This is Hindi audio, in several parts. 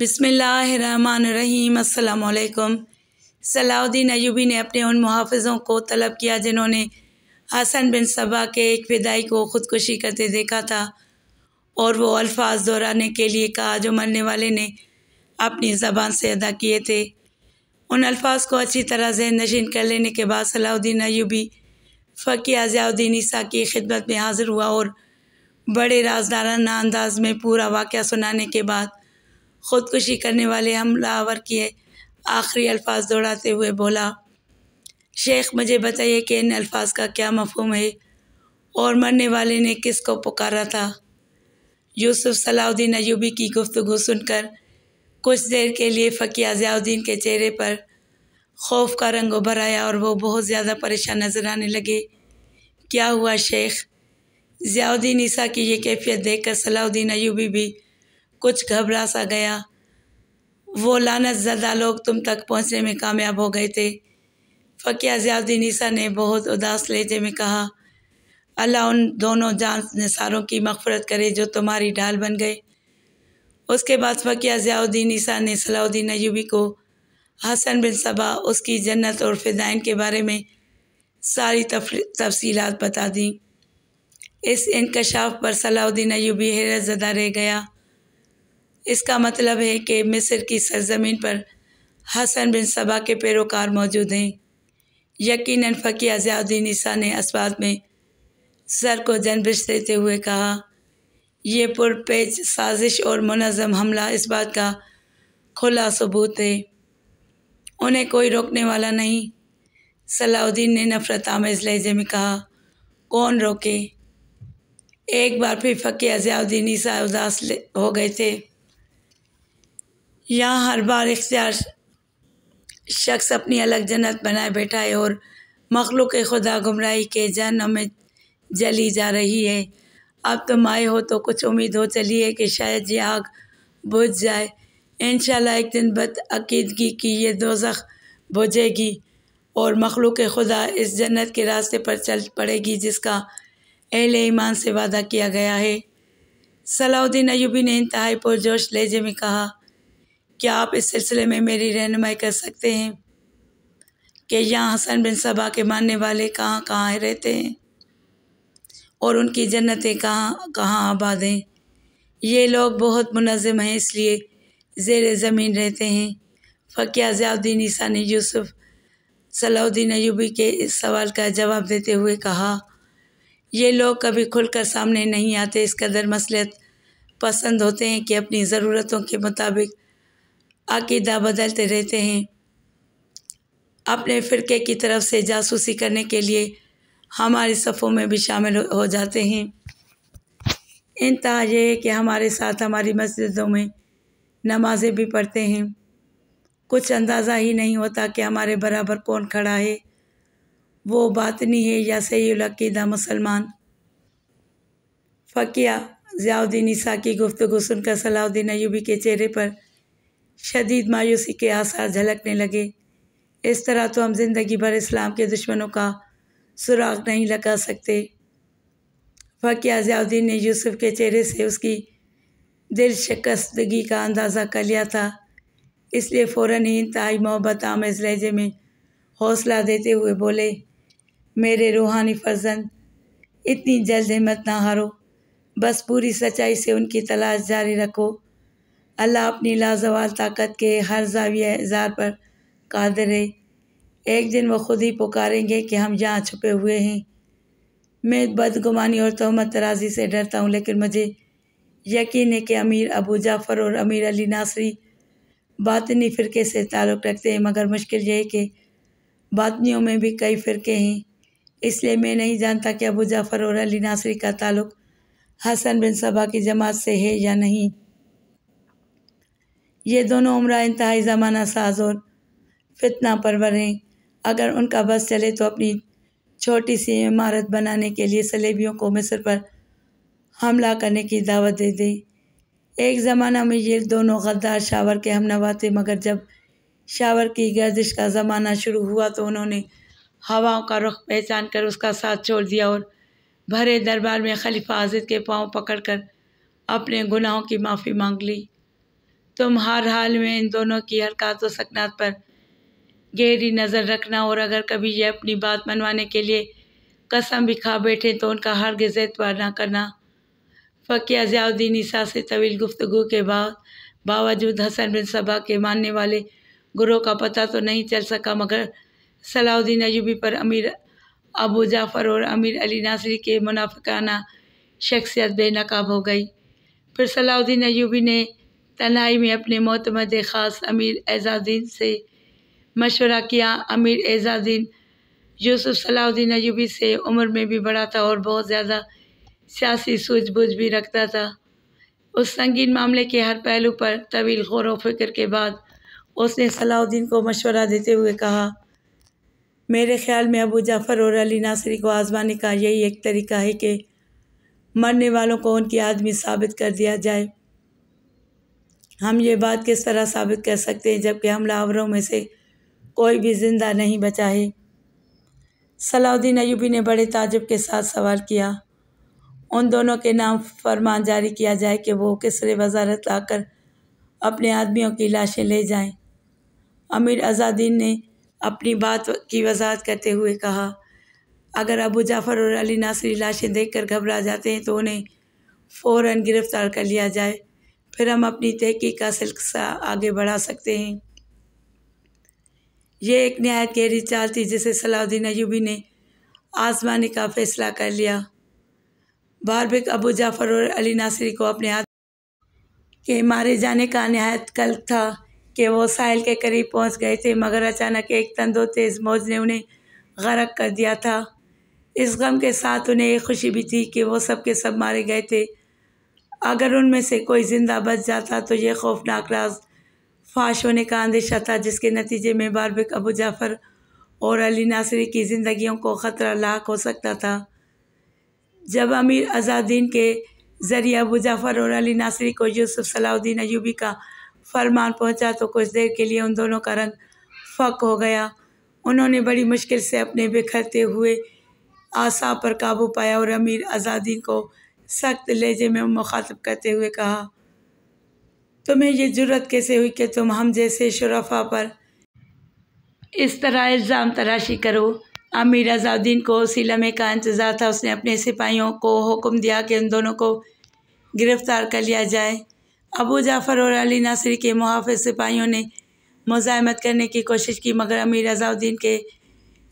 बिसमीम अल्लाम सलाउद्दीन अयूबी ने अपने उन मुहाफ़ों को तलब किया जिन्होंने हसन बिन सबा के एक विदाई को ख़ुदकुशी करते देखा था और वो अल्फाज दोहराने के लिए कहा जो मरने वाले ने अपनी ज़बान से अदा किए थे। उन अल्फाज को अच्छी तरह से नशीन कर लेने के बाद सलाउद्दीन अयूबी फ़कीर ज़ियाउद्दीन ईसा की खिदमत में हाज़िर हुआ और बड़े राजदाराना अंदाज में पूरा वाक़ सुनाने के बाद ख़ुदकुशी करने वाले हमलावर किए आखिरी अल्फाज दौड़ाते हुए बोला, शेख, मुझे बताइए कि इन अल्फाज का क्या मफहम है? और मरने वाले ने किस को पुकारा था? यूसुफ सलाउद्दीन अयूबी की गुफ्तु सुनकर कुछ देर के लिए फ़किया ज़ियाउद्दीन के चेहरे पर खौफ का रंग उभर आया और वो बहुत ज़्यादा परेशान नज़र आने लगे। क्या हुआ, शेख? ज़ियाउद्दीन ईसा की ये कैफियत देखकर सलाउद्दीन अयूबी भी कुछ घबरा सा गया। वो लानत ज़दा लोग तुम तक पहुँचने में कामयाब हो गए थे। फ़किया ज़ियाउद्दीन ईसा ने बहुत उदास लहजे में कहा, अल्लाह उन दोनों जान निसारों की मफ़रत करे जो तुम्हारी ढाल बन गए। उसके बाद फ़किया ज़ियाउद्दीन ईसा ने सलाउद्दीन अयूबी को हसन बिन सबा, उसकी जन्नत और फ़िदाइन के बारे में सारी तफसीलात बता दी। इस इंकशाफ पर सलाउद्दीन अयूबी हैरत ज़दा रह गया। इसका मतलब है कि मिस्र की सरजमीन पर हसन बिन सबा के पैरोकार मौजूद हैं। यकीनन फ़की अज़ियाउद्दीन ईसा ने इसबात में सर को जनबिश देते हुए कहा, ये पुरपेच साजिश और मनज़म हमला इस बात का खुला सबूत है। उन्हें कोई रोकने वाला नहीं। सलाउद्दीन ने नफ़रत आमेज़ लहजे में कहा, कौन रोके? एक बार फिर फ़की अज़ियाउद्दीन ईसा उदास हो गए थे। यहाँ हर बार इख्तियार शख्स अपनी अलग जन्नत बनाए बैठा है और मखलूक खुदा गुमराही के जहनम में जली जा रही है। अब तुम आए हो तो कुछ उम्मीद हो चली है कि शायद ये आग बुझ जाए। इन एक दिन बद अकीदगी की ये दोजख बुझेगी और मखलूक खुदा इस जन्नत के रास्ते पर चल पड़ेगी, जिसका अहल ईमान से वादा किया गया है। सलाउद्दीन अयूबी ने इंतहाई पुरजोश लहजे में कहा क्या आप इस सिलसिले में मेरी रहनुमाई कर सकते हैं कि यहाँ हसन बिन सबा के मानने वाले कहाँ कहाँ रहते हैं? और उनकी जन्नतें कहाँ कहाँ आबाद हैं? ये लोग बहुत मुनज़म हैं, इसलिए ज़ेर ज़मीन रहते हैं। फ़किया ज़ियाउद्दीन ईसा ने यूसुफ सलाउद्दीन अयूबी के इस सवाल का जवाब देते हुए कहा, ये लोग कभी खुलकर सामने नहीं आते। इस कदर मसलियत पसंद होते हैं कि अपनी ज़रूरतों के मुताबिक अकीदा बदलते रहते हैं। अपने फ़िरके की तरफ़ से जासूसी करने के लिए हमारी सफ़ों में भी शामिल हो जाते हैं। इंतहा यह है कि हमारे साथ हमारी मस्जिदों में नमाज़ें भी पढ़ते हैं। कुछ अंदाज़ा ही नहीं होता कि हमारे बराबर कौन खड़ा है। वो बातनी है या अकीदा मुसलमान। फ़किया ज़ियाउद्दीन ईसा की गुफ्तु सुनकर सलाउद्दीन अयूबी के चेहरे पर शदीद मायूसी के आसार झलकने लगे। इस तरह तो हम ज़िंदगी भर इस्लाम के दुश्मनों का सुराग नहीं लगा सकते। फ़किया ज़ियाउद्दीन ने यूसुफ के चेहरे से उसकी दिल शिकस्तगी का अंदाज़ा कर लिया था। इसलिए फ़ौर ही इंतहाई मोहब्बत आमेज़ लहजे में हौसला देते हुए बोले, मेरे रूहानी फर्जंद, इतनी जल्द हिम्मत ना हारो। बस पूरी सच्चाई से उनकी तलाश जारी रखो। अल्लाह अपनी लाजवाल ताकत के हर जाविया जार पर कादिर है। एक दिन वो खुद ही पुकारेंगे कि हम यहाँ छुपे हुए हैं। मैं बदगुमानी और तहमत तराजी से डरता हूँ, लेकिन मुझे यकीन है कि अमीर अबू जाफ़र और अमीर अली नासरी बातनी फ़िरके से ताल्लुक़ रखते हैं। मगर मुश्किल ये है कि बातनियों में भी कई फ़िरके हैं। इसलिए मैं नहीं जानता कि अबू जाफ़र और अली नासरी का ताल्लुक़ हसन बिन सबा की जमात से है या नहीं। ये दोनों उम्र इंतहाई ज़माना साज और फितना परवर हैं। अगर उनका बस चले तो अपनी छोटी सी इमारत बनाने के लिए सलेबियों को मिस्र पर हमला करने की दावत दे दी। एक ज़माना में ये दोनों गद्दार शावर के हम थे, मगर जब शावर की गर्दिश का ज़माना शुरू हुआ तो उन्होंने हवाओं का रुख पहचान कर उसका साथ छोड़ दिया और भरे दरबार में खलीफा आजिद के पाँव पकड़कर अपने गुनाहों की माफ़ी मांग ली। तुम हर हाल में इन दोनों की हरकत व सकनात पर गहरी नज़र रखना और अगर कभी ये अपनी बात मनवाने के लिए कसम भी खा बैठे तो उनका हर एतबार ना करना। फ़किया ज़ियाउद्दीन ईसा से तवील गुफ्तु के बाद बावजूद हसन बिन सबा के मानने वाले गुरों का पता तो नहीं चल सका, मगर सलाउद्दीन अयूबी पर अमीर अबू जाफ़र और अमीर अली नासरी के मुनाफाना शख्सियत बेनकाब हो गई। फिर सलाउद्दीन अयूबी ने तन्हाई में अपने मोतमद ख़ास अमीर एजाज़ीन से मशवरा किया। अमीर एजाज़ीन यूसुफ सलाउद्दीन अयूबी से उम्र में भी बड़ा था और बहुत ज़्यादा सियासी सूझबूझ भी रखता था। उस संगीन मामले के हर पहलू पर तवील गौर फ़िक्र के बाद उसने सलाउद्दीन को मशवरा देते हुए कहा, मेरे ख्याल में अबू जाफ़र और अली नासरी को आजमाने का यही एक तरीका है कि मरने वालों को उनकी आदमी साबित कर दिया जाए। हम ये बात किस तरह साबित कर सकते हैं जबकि हमलावरों में से कोई भी ज़िंदा नहीं बचा है सलाउद्दीन अयूबी ने बड़े ताजुब के साथ सवाल किया, उन दोनों के नाम फरमान जारी किया जाए कि वो किसरे वजारत लाकर अपने आदमियों की लाशें ले जाएँ। अमीर आज़ादीन ने अपनी बात की वजाहत करते हुए कहा, अगर अबू जाफ़र और अली नासरी लाशें देखकर घबरा जाते हैं तो उन्हें फ़ौर गिरफ़्तार कर लिया जाए फिर हम अपनी तहकीक का सिलसिला आगे बढ़ा सकते हैं। ये एक नहायत गहरी चाल थी जिसे सलाउद्दीन अयूबी ने आजमाने का फ़ैसला कर लिया। बारबिक अबू जाफ़र और अली नासरी को अपने हाथ के मारे जाने का नहायत कल था कि वो साहिल के करीब पहुँच गए थे, मगर अचानक एक तंदो तेज़ मौज ने उन्हें गरक कर दिया था। इस गम के साथ उन्हें एक खुशी भी थी कि वो सब के सब मारे गए थे। अगर उनमें से कोई ज़िंदा बच जाता तो ये खौफनाक राज फाश होने का अंदेशा था, जिसके नतीजे में बारबिक अबू जाफ़र और अली नासरी की ज़िंदगियों को ख़तरा लाक हो सकता था। जब अमीर आज़ादीन के ज़रिए अबू जाफ़र और अली नासरी को यूसुफ सलाउद्दीन अयूबी का फरमान पहुँचा तो कुछ देर के लिए उन दोनों का रंग फ़क हो गया। उन्होंने बड़ी मुश्किल से अपने बिखरते हुए आसा पर काबू पाया और अमीर आज़ादीन को सख्त लहजे में मुखातब करते हुए कहा, तुम्हें ये ज़रूरत कैसे हुई कि तुम हम जैसे शराफा पर इस तरह इल्ज़ाम तराशी करो? अमीर अजाउद्दीन को उसी लम्हे का इंतज़ार था, उसने अपने सिपाहियों को हुक्म दिया कि उन दोनों को गिरफ़्तार कर लिया जाए। अबू जाफ़र और अली नासरी के मुहाफ़ सिपाहियों ने मुजामत करने की कोशिश की, मगर अमीर अजाउद्दीन के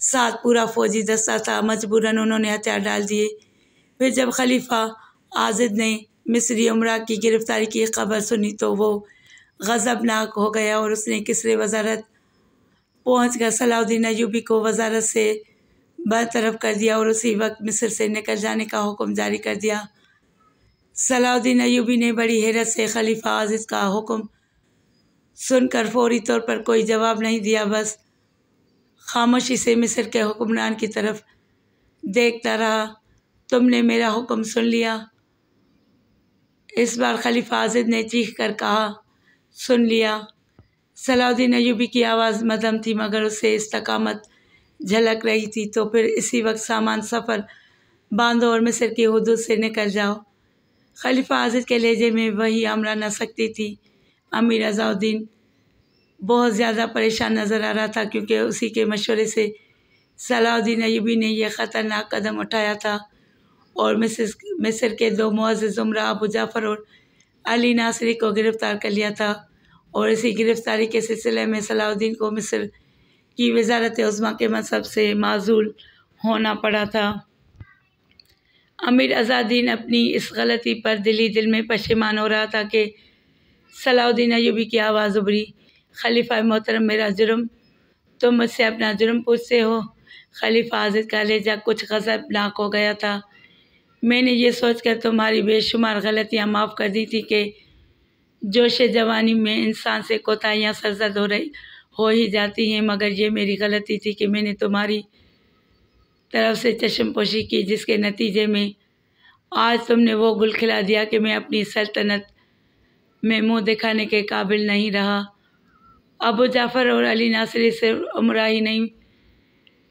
साथ पूरा फ़ौजी दस्ता था। मजबूरन उन्होंने हथियार डाल दिए। फिर जब खलीफा आजिद ने मिस्री उमरा की गिरफ़्तारी की खबर सुनी तो वो गज़बनाक हो गया और उसने किसरे वजारत पहुँच कर सलाउद्दीन अयूबी को वजारत से बरतरफ कर दिया और उसी वक्त मिस्र से निकल जाने का हुक्म जारी कर दिया। सलाउद्दीन अयूबी ने बड़ी हैरत से खलीफा आजिज़ का हुक्म सुनकर फौरी तौर पर कोई जवाब नहीं दिया, बस खामोशी से मिस्र के हुक्मरान की तरफ़ देखता रहा। तुमने मेरा हुक्म सुन लिया। इस बार खलीफा आजिद ने चीख कर कहा, सुन लिया। सलाउद्दीन अयूबी की आवाज़ मदम थी, मगर उससे इस्तकामत झलक रही थी। तो फिर इसी वक्त सामान सफ़र बांधो और मिस्र की हदूद से निकल जाओ। खलीफा आजिद के लहजे में वही आमरा न सकती थी। अमीर अजाउद्दीन बहुत ज़्यादा परेशान नज़र आ रहा था, क्योंकि उसी के मशवरे से सलाउद्दीन अयूबी ने यह ख़तरनाक कदम उठाया था। और मिसिस, मिस्र के दो मुआज़ उमरा अबू जाफ़र और अली नासरी को गिरफ़्तार कर लिया था। और इसी गिरफ़्तारी के सिलसिले में सलाउद्दीन को मिस्र की वजारत उज़मा के मसब से माजूल होना पड़ा था। अमीर आज़ादीन अपनी इस गलती पर दिली दिल में पशेमान हो रहा था कि सलाउद्दीन अयूबी की आवाज़ उभरी, खलीफा मोहतरम, मेरा जुर्म, तुम मुझसे अपना जुर्म पूछते हो। खलीफा आजिद का लेजा कुछ गज़बनाक हो गया था। मैंने ये सोच कर तुम्हारी बेशुमार गलतियाँ माफ़ कर दी थी कि जोश जवानी में इंसान से कोताहियाँ सरजद हो रही, हो ही जाती हैं, मगर ये मेरी गलती थी कि मैंने तुम्हारी तरफ़ से चश्म पोशी की, जिसके नतीजे में आज तुमने वो गुल खिला दिया कि मैं अपनी सल्तनत में मुँह दिखाने के काबिल नहीं रहा। अबू जाफ़र और अली नासरी सिर्फ़ उम्र ही नहीं,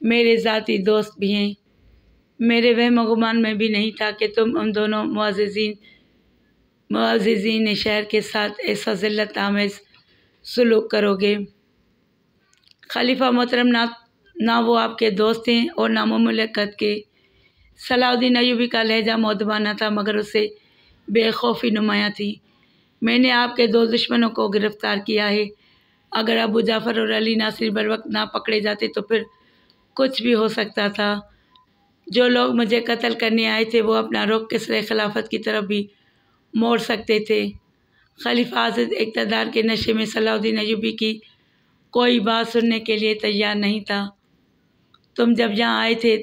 मेरे ज़ाती दोस्त भी हैं। मेरे वह गुमान में भी नहीं था कि तुम उन दोनों मुआजीन मुआजीन शहर के साथ ऐसा ज़िल्त आमेज़ सलूक करोगे। खलीफा मोहतरम ना ना वो आपके दोस्त हैं और ना ममलकत के। सलाउद्दीन अयूबी का लहजा मोदबाना था, मगर उसे बेखौफी नुमाया थी। मैंने आपके दो दुश्मनों को गिरफ़्तार किया है। अगर अबू जाफ़र और अली नासिर बर वक्त ना पकड़े जाते तो फिर कुछ भी हो सकता था। जो लोग मुझे कत्ल करने आए थे, वो अपना रुख किसरे खिलाफत की तरफ़ भी मोड़ सकते थे। खलीफा आज़द इकतदार के नशे में सलाउद्दीन अयूबी की कोई बात सुनने के लिए तैयार नहीं था। तुम जब यहाँ आए थे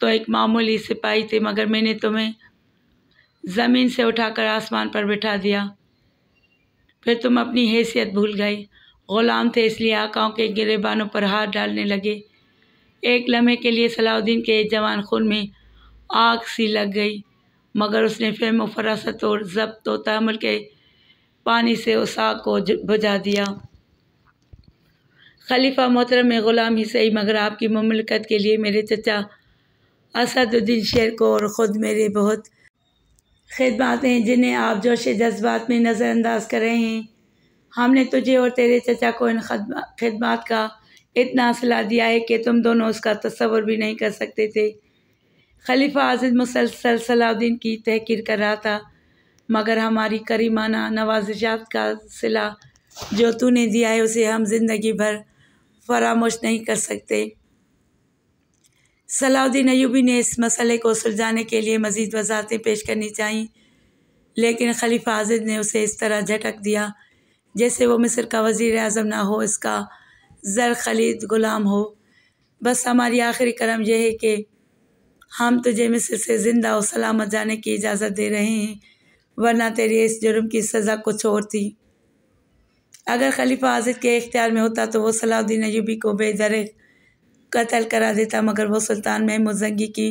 तो एक मामूली सिपाही थे, मगर मैंने तुम्हें ज़मीन से उठाकर आसमान पर बिठा दिया। फिर तुम अपनी हैसियत भूल गए। ग़ुलाम थे, इसलिए आकाओं के गिरेबानों पर हाथ डालने लगे। एक लम्हे के लिए सलाउद्दीन के जवान खून में आग सी लग गई, मगर उसने फेम फरासत और जब्त व तहमल के पानी से उस आग को बुझा दिया। खलीफा मोहतरम में ग़ुलाम ही सही, मगर आपकी ममलकत के लिए मेरे चचा असदुद्दीन शेर को और ख़ुद मेरे बहुत खिदमात हैं, जिन्हें आप जोश जज्बात में नज़रअंदाज कर रहे हैं। हमने तुझे और तेरे चचा को इन खदमात का इतना असला दिया है कि तुम दोनों उसका तस्वर भी नहीं कर सकते थे। खलीफा आजिद मुसलसल सलाउद्दीन की तहकीर कर रहा था, मगर हमारी करीमाना नवाजिशात का सिला जो तूने दिया है, उसे हम ज़िंदगी भर फरामोश नहीं कर सकते। सलाउद्दीन अयूबी ने इस मसले को सुलझाने के लिए मज़ीद वजाहतें पेश करनी चाहिए लेकिन खलीफा आजिद ने उसे इस तरह झटक दिया, जैसे वो मिस्र का वज़ी अजम ना हो, इसका ज़र खलीद ग़ुलाम हो। बस हमारी आखिरी करम यह है कि हम तुझे मिस्र से ज़िंदा और सलामत जाने की इजाज़त दे रहे हैं, वरना तेरी इस जुर्म की सज़ा कुछ और थी। अगर खलीफा आजिद के इख्तियार में होता तो वो सलाउद्दीन अयूबी को बेदर कत्ल करा देता, मगर वो सुल्तान महमूद जंगी की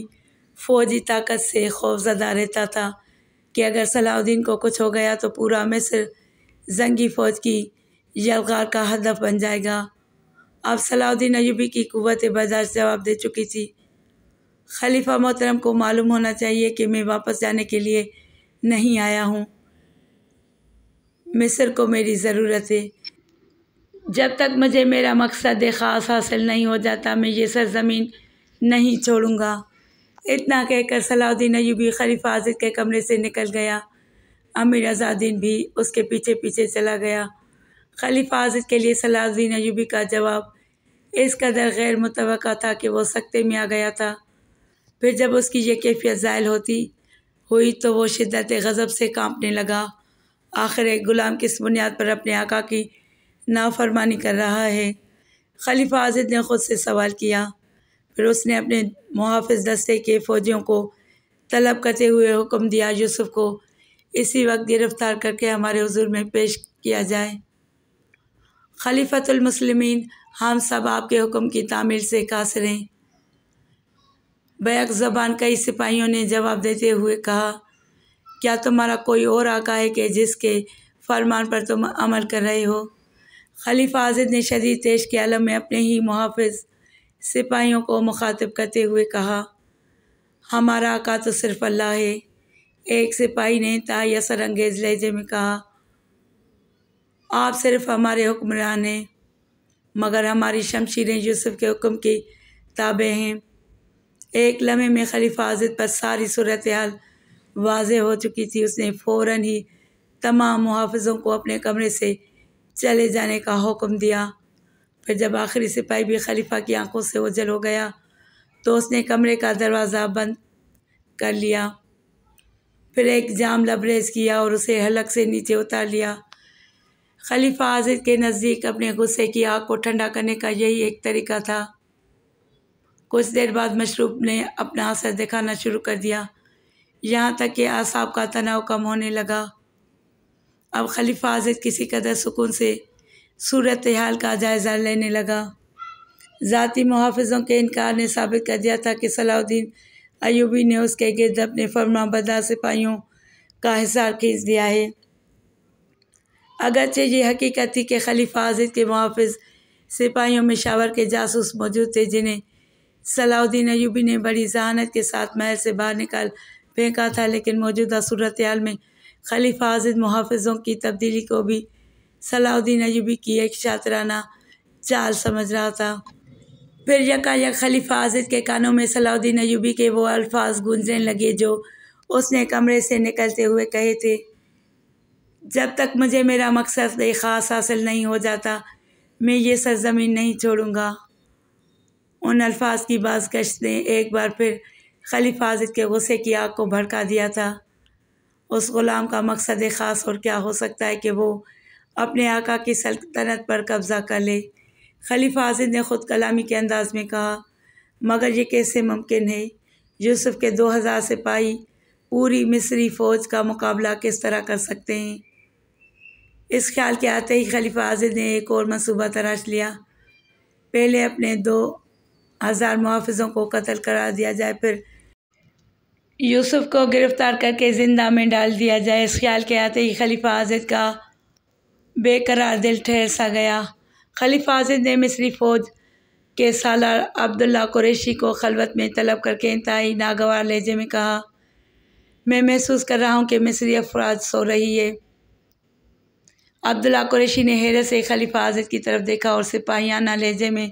फ़ौजी ताकत से खौफजदा रहता था कि अगर सलाउद्दीन को कुछ हो गया तो पूरा मिस्र जंगी फ़ौज की यलगार का हदफ बन जाएगा। अब सलाउद्दीन अयूबी की कुत बाज़ार जवाब दे चुकी थी। खलीफा मोहतरम को मालूम होना चाहिए कि मैं वापस जाने के लिए नहीं आया हूँ। मिस्र को मेरी ज़रूरत है। जब तक मुझे मेरा मकसद ख़ास हासिल नहीं हो जाता, मैं ये सरजमीन नहीं छोड़ूँगा। इतना कहकर सलाउद्दीन अयूबी खलीफा आजिद के कमरे से निकल गया। अमीर आज़ादीन भी उसके पीछे पीछे चला गया। खलीफा आजिद के लिए सलाउद्दीन अयूबी का जवाब, इस कदर गैर मुतव था कि वो सख्ते में आ गया था। फिर जब उसकी ये कैफियत ज़ायल होती, हुई तो वो शिद्दत गज़ब से कांपने लगा। आखिर एक ग़ुलाम किस बुनियाद पर अपने आका की नाफरमानी कर रहा है? खलीफा आजिद ने ख़ुद से सवाल किया। फिर उसने अपने मुहाफ़ दस्ते के फ़ौजियों को तलब करते हुए हुक्म दिया, यूसुफ़ को इसी वक्त गिरफ़्तार करके हमारे हजूर में पेश किया जाए। खलीफतुलमसलमिन हम सब आपके हुक्म की तामील से कासरें बैक ज़बान कई सिपाहियों ने जवाब देते हुए कहा, क्या तुम्हारा कोई और आका है कि जिसके फरमान पर तुम अमल कर रहे हो? खलीफा आजिद ने शदीद तेज के आलम में अपने ही मुहाफ़ सिपाहियों को मुखातिब करते हुए कहा, हमारा आका तो सिर्फ़ अल्लाह है। एक सिपाही ने तायसर अंगेज लहजे में कहा आप सिर्फ़ हमारे हुक्मरान हैं, मगर हमारी शमशीरें यूसुफ के हुक्म की ताबे हैं। एक लम्हे में खलीफा आजिद पर सारी सूरत हाल वाज हो चुकी थी। उसने फ़ौर ही तमाम मुहाफ़ों को अपने कमरे से चले जाने का हुक्म दिया। फिर जब आखिरी सिपाही भी खलीफा की आँखों से ओझल हो गया तो उसने कमरे का दरवाज़ा बंद कर लिया। फिर एक जाम लबरेज किया और उसे हलक से नीचे उतार लिया। खलीफा आजिद के नज़दीक अपने गुस्से की आग को ठंडा करने का यही एक तरीका था। कुछ देर बाद मशरूब ने अपना असर दिखाना शुरू कर दिया। यहाँ तक कि आसाब का तनाव कम होने लगा। अब खलीफा आजिद किसी कदर सुकून से सूरत हाल का जायज़ा लेने लगा। ज़ाती मुहाफ़ों के इनकार ने साबित कर दिया था कि सलाउद्दीन अयूबी ने उसके गिरद अपने फरमा बदा सिपाहियों का हिसार खींच दिया है। अगरचे ये हकीकत थी कि खलीफा आजिद के मुहाफ़ सिपाहियों में शावर के जासूस मौजूद थे, जिन्हें सलाउद्दीन अयूबी ने बड़ी जहानत के साथ महल से बाहर निकाल फेंका था, लेकिन मौजूदा सूरत हाल में खलीफा आजिद मुहाफ़ों की तब्दीली को भी सलाउद्दीन अयूबी की एक शातराना चाल समझ रहा था। फिर यकायक खलीफा आजिद के कानों में सलाउद्दीन अयूबी के वो अल्फाज गूंजने लगे, जो उसने कमरे से निकलते हुए कहे थे जब तक मुझे मेरा मकसद ख़ास हासिल नहीं हो जाता, मैं ये सरजमीन नहीं छोड़ूँगा। उन अल्फाज की बाजगश्त ने एक बार फिर खलीफ आजिद के गुस्से की आग को भड़का दिया था। उस ग़ुलाम का मकसद ख़ास और क्या हो सकता है कि वो अपने आका की सल्तनत पर कब्ज़ा कर ले? खलीफ आजिद ने ख़ुद कलामी के अंदाज में कहा, मगर ये कैसे मुमकिन है? यूसुफ के दो हज़ार सिपाही पूरी मिस्री फ़ौज का मुकाबला किस तरह कर सकते हैं? इस ख्याल के आते ही खलीफा आजिद ने एक और मनसूबा तराश लिया। पहले अपने दो हज़ार मुहाफ़ों को कत्ल करा दिया जाए, फिर यूसुफ को गिरफ़्तार करके ज़िंदा में डाल दिया जाए। इस ख्याल के आते ही खलीफा आजिद का बेकरार दिल ठहर सा गया। खलीफा आजिद ने मिस्री फ़ौज के सालार अब्दुल्ला कुरैशी को खलबत में तलब करके इंतहाई नागवार लहजे में कहा, मैं महसूस कर रहा हूँ कि मिस्री अफराज सो रही है। अब्दुल्ला कुरैशी ने हैरत से खलीफा आजद की तरफ़ देखा और सिपाहियाना लहजे में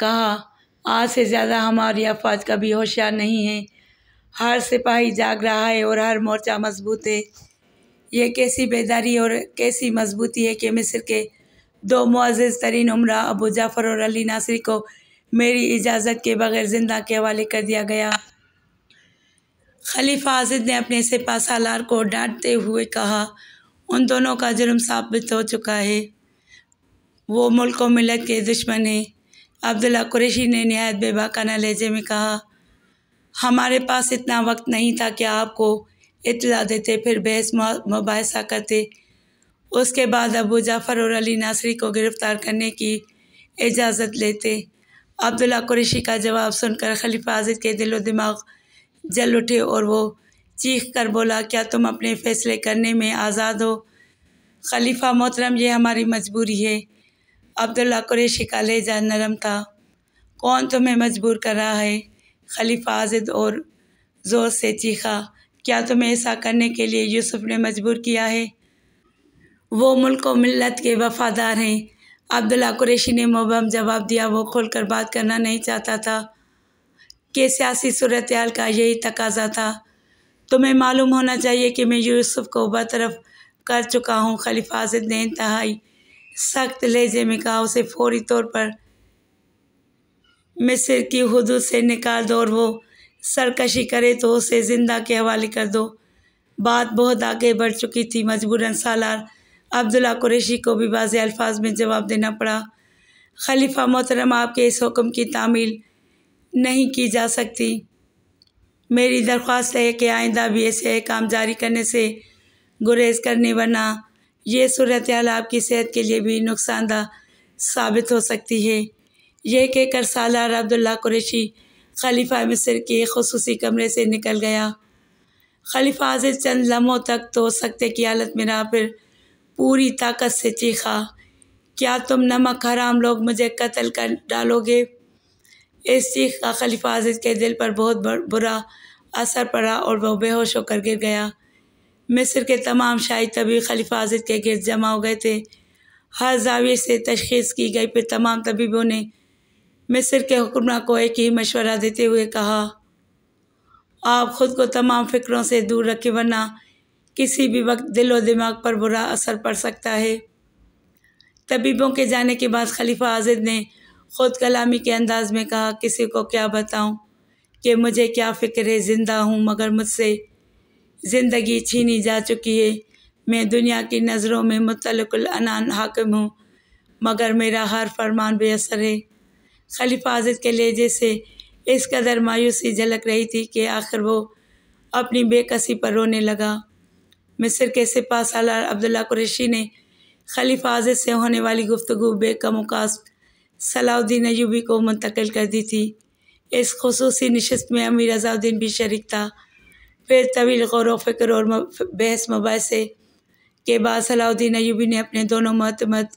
कहा, आज से ज़्यादा हमारी अफवाज कभी होशियार नहीं है। हर सिपाही जाग रहा है और हर मोर्चा मज़बूत है। ये कैसी बेदारी और कैसी मजबूती है कि मिस्र के दो मुआज़ तरीन उम्र अबू जाफ़र और अली नासरी को मेरी इजाज़त के बगैर ज़िंदा के हवाले कर दिया गया? खलीफा आजिद ने अपने सिपा सालार को डांटते हुए कहा उन दोनों का जुर्म साबित हो चुका है। वो मुल्क व मिलत के दुश्मन हैं। अब्दुल्ला कुरैशी ने नहायत बेबाकाना लहजे में कहा, हमारे पास इतना वक्त नहीं था कि आपको इतला देते, फिर बहस मुबासा करते। उसके बाद अबू जाफ़र और अली नासरी को गिरफ़्तार करने की इजाज़त लेते। अब्दुल्ला कुरैशी का जवाब सुनकर खलीफा आजिद के दिलो दिमाग जल उठे और वो चीख कर बोला, क्या तुम अपने फ़ैसले करने में आज़ाद हो? खलीफा मोहतरम, ये हमारी मजबूरी है। अब्दुल्ला कुरैशी का लहजा नरम था। कौन तुम्हें मजबूर कर रहा है? खलीफा आजिद और ज़ोर से चीखा, क्या तुम्हें ऐसा करने के लिए यूसुफ ने मजबूर किया है? वो मुल्क व मिलत के वफ़ादार हैं। अब्दुल्ला कुरैशी ने मुबम जवाब दिया, वो खुल कर बात करना नहीं चाहता था। कि सियासी सूरत का यही तकाजा था। तुम्हें मालूम होना चाहिए कि मैं यूसुफ को बरतरफ कर चुका हूँ, खलीफा ने इंतहाई सख्त लहजे में कहा, उसे फौरी तौर पर मिस्र की हदूद से निकाल दो और वो सरकशी करे तो उसे ज़िंदा के हवाले कर दो। बात बहुत आगे बढ़ चुकी थी। मजबूरन सालार अब्दुल्ला कुरैशी को भी बाज़ अल्फाज में जवाब देना पड़ा। खलीफा मोहतरम, आपके इस हुक्म की तामील नहीं की जा सकती। मेरी दरख्वास्त है कि आइंदा भी ऐसे काम जारी करने से गुरेज करने, वरना ये सूरत आपकी सेहत के लिए भी नुकसानदा साबित हो सकती है। यह कहकर सालार अब्दुल्ला कुरैशी खलीफा मिस्र के खसूसी कमरे से निकल गया। खलीफा आजिज चंद लम्हों तक तो सकते की हालत में रहा फिर पूरी ताकत से चीखा। क्या तुम नमक हराम लोग मुझे कत्ल कर डालोगे? इस चीख का खलीफा आजिज के दिल पर बहुत बुरा असर पड़ा और वह बेहोश होकर गिर गया। मिस्र के तमाम शाही तबी खलीफा आजिद के गिर जमा हो गए थे। हर जाविये से तशखीस की गई, फिर तमाम तबीबों ने मिस्र के हुक्मरान को एक ही मशवरा देते हुए कहा, आप ख़ुद को तमाम फ़िक्रों से दूर रखें, वरना किसी भी वक्त दिल और दिमाग पर बुरा असर पड़ सकता है। तबीबों के जाने के बाद खलीफा आजिद ने ख़ुद कलामी के अंदाज में कहा, किसी को क्या बताऊँ कि मुझे क्या फ़िक्र है? ज़िंदा हूँ, मगर मुझसे ज़िंदगी छीनी जा चुकी है। मैं दुनिया की नज़रों में मुतलकुलअनान हाकिम हूँ, मगर मेरा हर फरमान बेअसर है। खलीफा आजिद के लहजे से इस कदर मायूसी झलक रही थी कि आखिर वो अपनी बेकसी पर रोने लगा। मिस्र के सिपा सालार अब्दुल्ला कुरैशी ने खलीफा आजिद से होने वाली गुफ्तु बेकमुकास सलाउद्दीन अयूबी को मुंतकिल कर दी थी। इस खसूसी नशस्त में अमीर अजाउद्दीन भी शरीक था। फिर तवील गौर फ़िक्र और बहस मुबासे के बाद सलाउद्दीन अयूबी ने अपने दोनों महतमत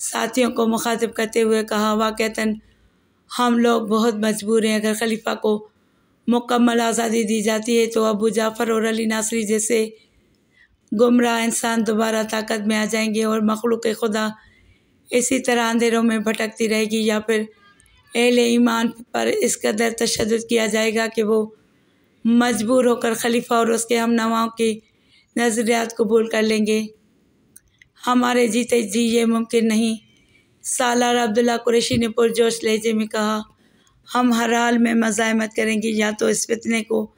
साथियों को मुखातिब करते हुए कहा वाक़ता हम लोग बहुत मजबूर हैं। अगर खलीफा को मुकम्मल आज़ादी दी जाती है तो अबू जाफ़र और अली नासरी जैसे गुमराह इंसान दोबारा ताकत में आ जाएँगे और मखलूक खुदा इसी तरह अंधेरों में भटकती रहेगी या फिर अहल ईमान पर इस कदर तशद किया जाएगा कि वो मजबूर होकर खलीफा और उसके हम नवाओं की नज़रियात कबूल कर लेंगे। हमारे जीते जी ये मुमकिन नहीं। सालार अब्दुल्ला कुरैशी ने पुरजोश लहजे में कहा, हम हर हाल में मजामत करेंगे, या तो इस फितने को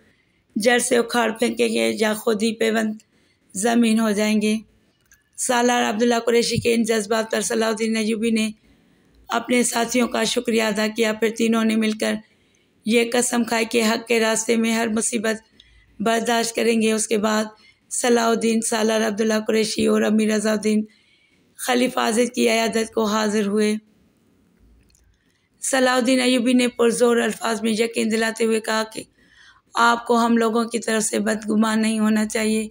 जड़ से उखाड़ फेंकेंगे, या खुद ही पेवंद ज़मीन हो जाएँगे। सालार अब्दुल्ला कुरैशी के इन जज्बात पर सलाउद्दीन अयूबी ने अपने साथियों का शुक्रिया अदा किया। फिर तीनों ने मिलकर ये कसम खाई कि हक़ के रास्ते में हर मुसीबत बर्दाश्त करेंगे। उसके बाद सलाउद्दीन, सालार अब्दुल्ला कुरैशी और अमीर रजाउद्दीन खलीफा आजिद की अयादत को हाजिर हुए। सलाउद्दीन अयूबी ने पुरजोर अल्फाज में यकीन दिलाते हुए कहा कि आपको हम लोगों की तरफ़ से बदगुमान नहीं होना चाहिए।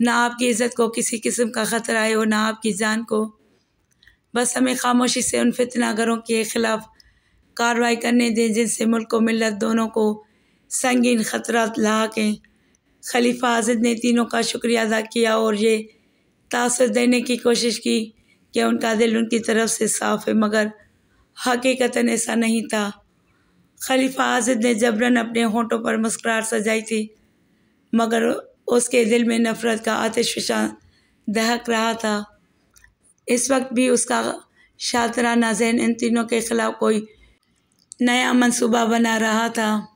ना आपकी इज़्ज़त को किसी किस्म का ख़तरा है और ना आपकी जान को। बस हमें खामोशी से उन फितनागरों के ख़िलाफ़ कार्रवाई करने दें, जिनसे मुल्क को मिलत दोनों को संगीन ख़तरा लाक हैं खलीफा आजद ने तीनों का शुक्रिया अदा किया और ये तासर देने की कोशिश की कि उनका दिल उनकी तरफ़ से साफ़ है, मगर हकीकता ऐसा नहीं था। खलीफा आजिद ने जबरन अपने होठों पर मुस्कुराहट सजाई थी, मगर उसके दिल में नफ़रत का आतिशफशा दहक रहा था। इस वक्त भी उसका शातराना नाजैन इन तीनों के ख़िलाफ़ कोई नया मंसूबा बना रहा था।